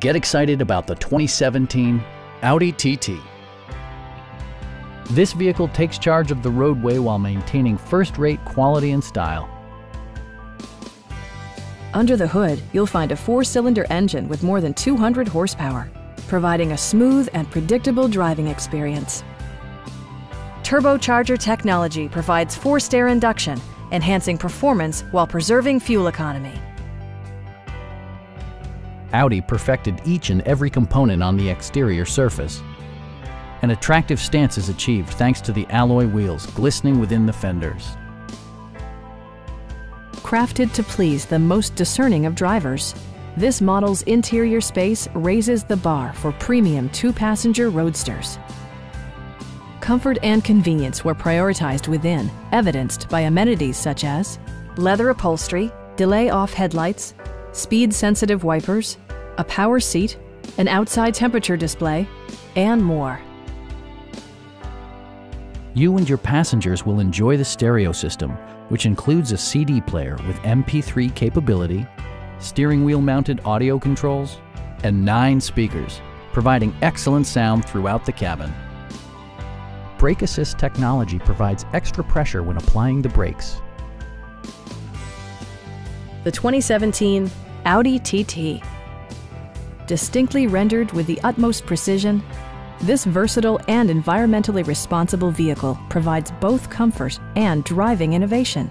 Get excited about the 2017 Audi TT. This vehicle takes charge of the roadway while maintaining first-rate quality and style. Under the hood, you'll find a four-cylinder engine with more than 200 horsepower, providing a smooth and predictable driving experience. Turbocharger technology provides forced air induction, enhancing performance while preserving fuel economy. Audi perfected each and every component on the exterior surface. An attractive stance is achieved thanks to the alloy wheels glistening within the fenders. Crafted to please the most discerning of drivers, this model's interior space raises the bar for premium two-passenger roadsters. Comfort and convenience were prioritized within, evidenced by amenities such as leather upholstery, delay-off headlights, speed-sensitive wipers, a power seat, an outside temperature display, and more. You and your passengers will enjoy the stereo system, which includes a CD player with MP3 capability, steering wheel mounted audio controls, and nine speakers, providing excellent sound throughout the cabin. Brake Assist technology provides extra pressure when applying the brakes. The 2017 Audi TT. Distinctly rendered with the utmost precision, this versatile and environmentally responsible vehicle provides both comfort and driving innovation.